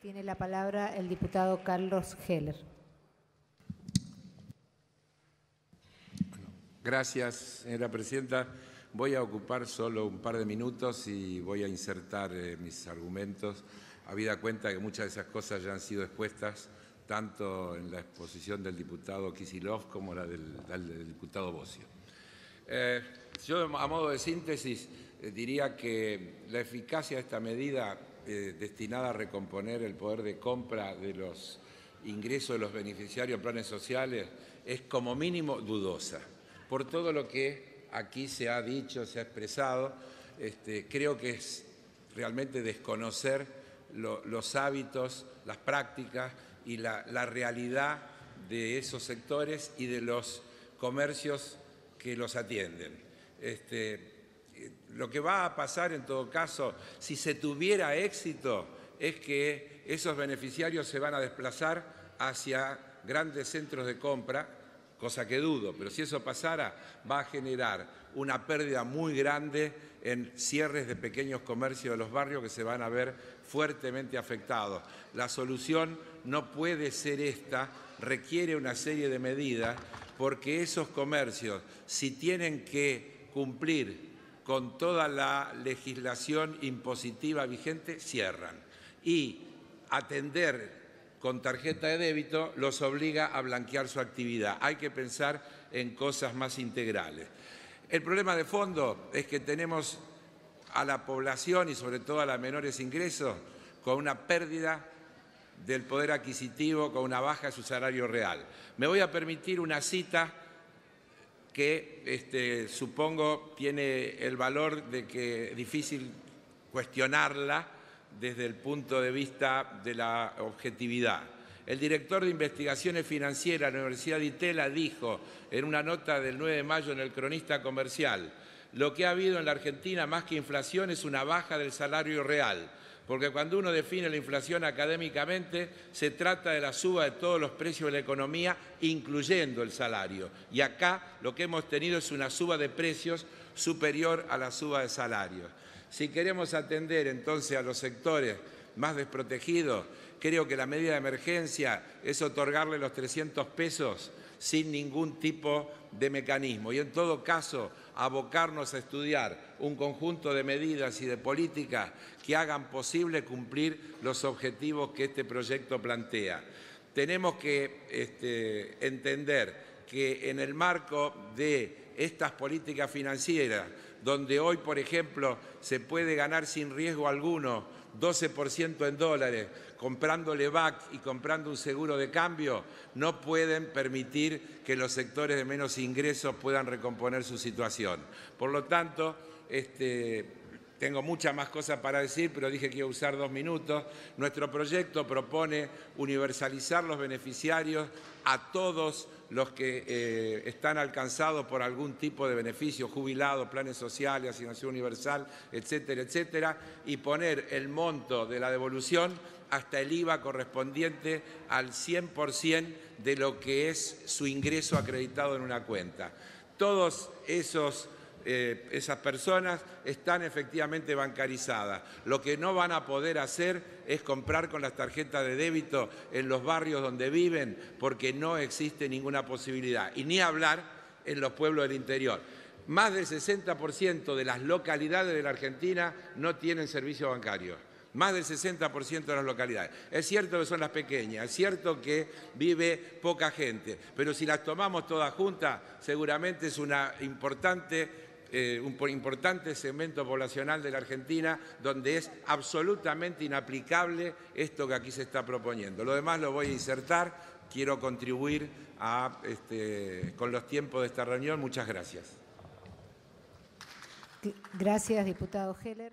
Tiene la palabra el diputado Carlos Heller. Gracias, señora presidenta. Voy a ocupar solo un par de minutos y voy a insertar eh, mis argumentos, habida cuenta que muchas de esas cosas ya han sido expuestas tanto en la exposición del diputado Kisilov como la del, diputado Bocio. Eh, yo, a modo de síntesis, eh, diría que la eficacia de esta medida eh, destinada a recomponer el poder de compra de los ingresos de los beneficiarios de planes sociales es como mínimo dudosa. Por todo lo que aquí se ha dicho, se ha expresado, este, creo que es realmente desconocer los hábitos, las prácticas y la, realidad de esos sectores y de los comercios que los atienden. Este, lo que va a pasar en todo caso, si se tuviera éxito, es que esos beneficiarios se van a desplazar hacia grandes centros de compra, cosa que dudo, pero si eso pasara va a generar una pérdida muy grande en cierres de pequeños comercios de los barrios que se van a ver fuertemente afectados. La solución no puede ser esta, requiere una serie de medidas porque esos comercios, si tienen que cumplir con toda la legislación impositiva vigente, cierran. Y atender con tarjeta de débito los obliga a blanquear su actividad. Hay que pensar en cosas más integrales. El problema de fondo es que tenemos a la población y sobre todo a los menores ingresos con una pérdida del poder adquisitivo, con una baja de su salario real. Me voy a permitir una cita que este, supongo tiene el valor de que es difícil cuestionarla desde el punto de vista de la objetividad. El director de investigaciones financieras de la Universidad de Itela dijo en una nota del 9 de mayo en el Cronista Comercial, lo que ha habido en la Argentina más que inflación es una baja del salario real porque cuando uno define la inflación académicamente, se trata de la suba de todos los precios de la economía, incluyendo el salario. Y acá lo que hemos tenido es una suba de precios superior a la suba de salarios. Si queremos atender entonces a los sectores más desprotegidos, creo que la medida de emergencia es otorgarle los 300 pesos sin ningún tipo de mecanismo y en todo caso abocarnos a estudiar un conjunto de medidas y de políticas que hagan posible cumplir los objetivos que este proyecto plantea. Tenemos que este, entender que en el marco de estas políticas financieras, donde hoy, por ejemplo, se puede ganar sin riesgo alguno 12% en dólares, comprándole BAC y comprando un seguro de cambio, no pueden permitir que los sectores de menos ingresos puedan recomponer su situación. Por lo tanto, este, tengo muchas más cosas para decir, pero dije que iba a usar dos minutos. Nuestro proyecto propone universalizar los beneficiarios a todos los que eh, están alcanzados por algún tipo de beneficio, jubilados, planes sociales, asignación universal, etcétera, etcétera, y poner el monto de la devolución hasta el IVA correspondiente al 100% de lo que es su ingreso acreditado en una cuenta. Todos esos eh, esas personas están efectivamente bancarizadas. Lo que no van a poder hacer es comprar con las tarjetas de débito en los barrios donde viven porque no existe ninguna posibilidad. Y ni hablar en los pueblos del interior. Más del 60% de las localidades de la Argentina no tienen servicio bancario más del 60% de las localidades. Es cierto que son las pequeñas, es cierto que vive poca gente, pero si las tomamos todas juntas, seguramente es una importante eh, un importante segmento poblacional de la Argentina donde es absolutamente inaplicable esto que aquí se está proponiendo. Lo demás lo voy a insertar, quiero contribuir este, con los tiempos de esta reunión. Muchas gracias. Gracias, diputado Heller.